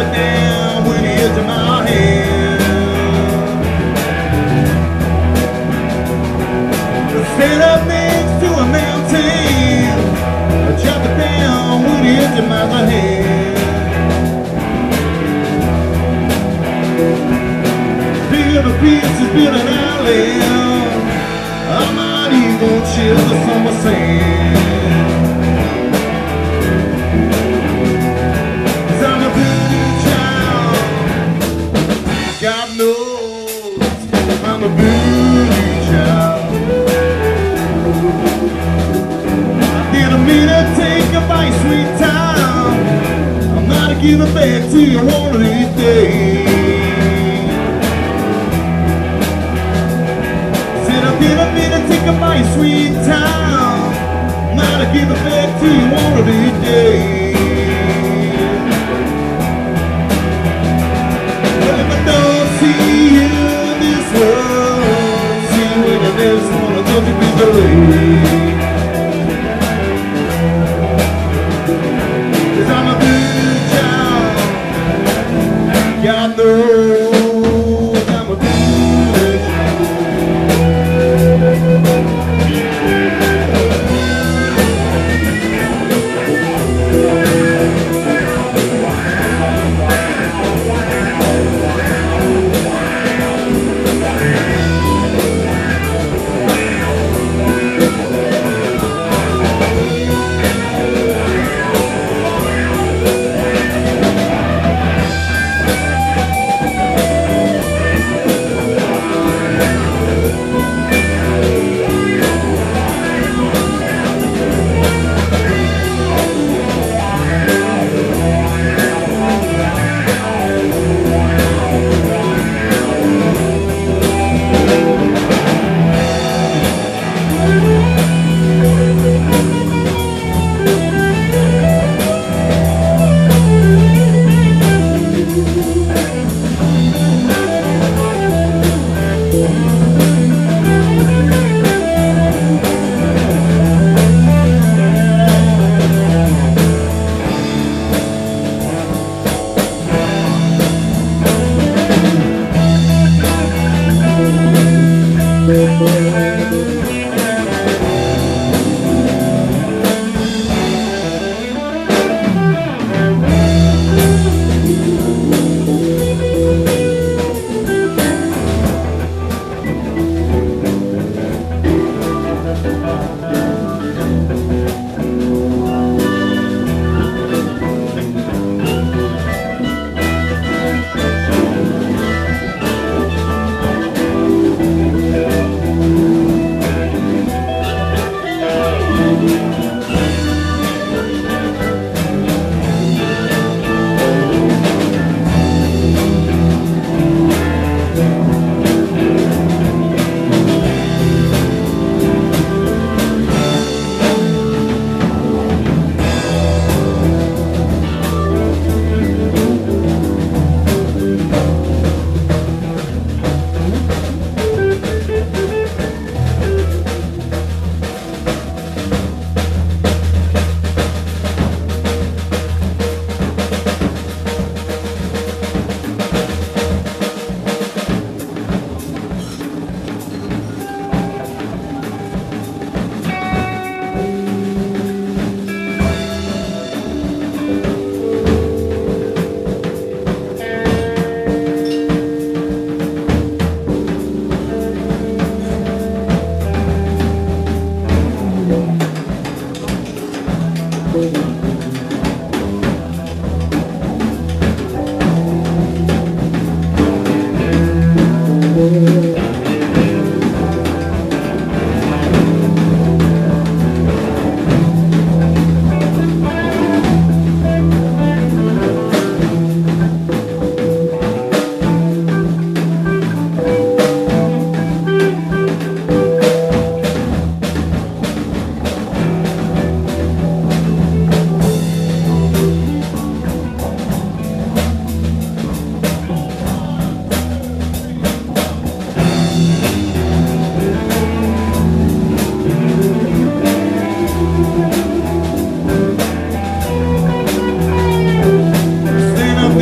it down when he hits in my hand. Stand up next to a mountain. I chop it down when he hits in my hand. The an island. I even the summer sand. I'm a voodoo child. Mean to take a bite, sweet time. I'm not giving back to you one of these days. Said I take a bite, sweet time. I'm not giving back to you one of these days. Don't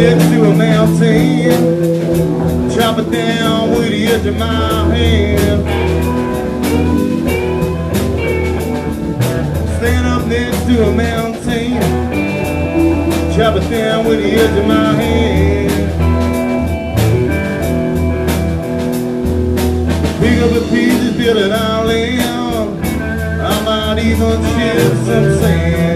Next to a mountain, chop it down with the edge of my hand. Stand up next to a mountain, chop it down with the edge of my hand. Pick up the pieces, build it all in. I might even shed some sand.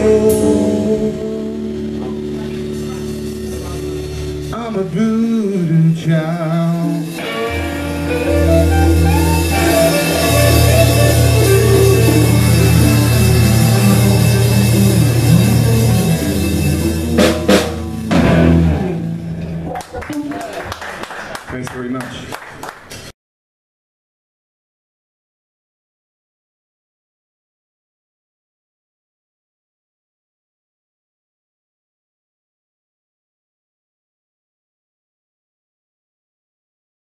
away.